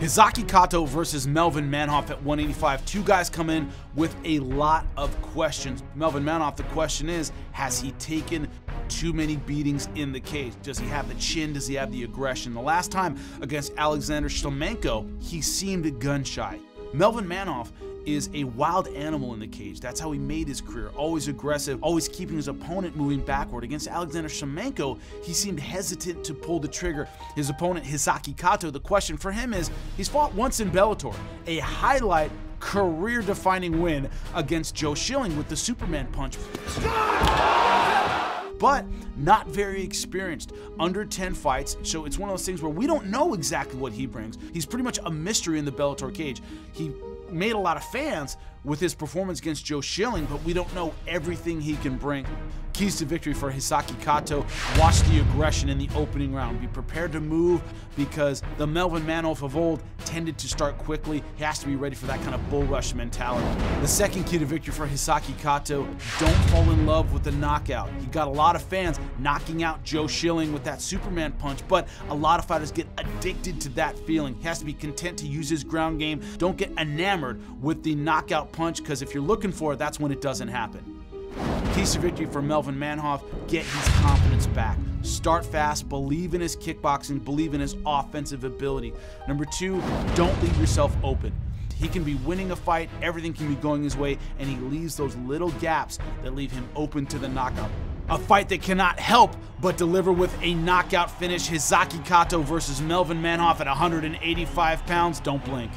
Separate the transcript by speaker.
Speaker 1: Hisaki Kato versus Melvin Manhoef at 185. Two guys come in with a lot of questions. Melvin Manhoef, the question is, has he taken too many beatings in the cage? Does he have the chin? Does he have the aggression? The last time against Alexander Shlemenko, he seemed gun shy. Melvin Manhoef is a wild animal in the cage. That's how he made his career. Always aggressive, always keeping his opponent moving backward. Against Alexander Shlemenko, he seemed hesitant to pull the trigger. His opponent, Hisaki Kato, the question for him is he's fought once in Bellator, a highlight career defining win against Joe Schilling with the Superman punch but not very experienced. Under 10 fights, so it's one of those things where we don't know exactly what he brings. He's pretty much a mystery in the Bellator cage. He made a lot of fans with his performance against Joe Schilling, but we don't know everything he can bring. Keys to victory for Hisaki Kato. Watch the aggression in the opening round. Be prepared to move because the Melvin Manhoef of old tended to start quickly. He has to be ready for that kind of bull rush mentality. The second key to victory for Hisaki Kato, don't fall in love with the knockout. He got a lot of fans knocking out Joe Schilling with that Superman punch, but a lot of fighters get addicted to that feeling. He has to be content to use his ground game. Don't get enamored with the knockout punch because if you're looking for it, that's when it doesn't happen. Keys to victory for Melvin Manhoef, get his confidence back. Start fast, believe in his kickboxing, believe in his offensive ability. Number two, don't leave yourself open. He can be winning a fight, everything can be going his way, and he leaves those little gaps that leave him open to the knockout. A fight that cannot help but deliver with a knockout finish. Hisaki Kato versus Melvin Manhoef at 185 pounds. Don't blink.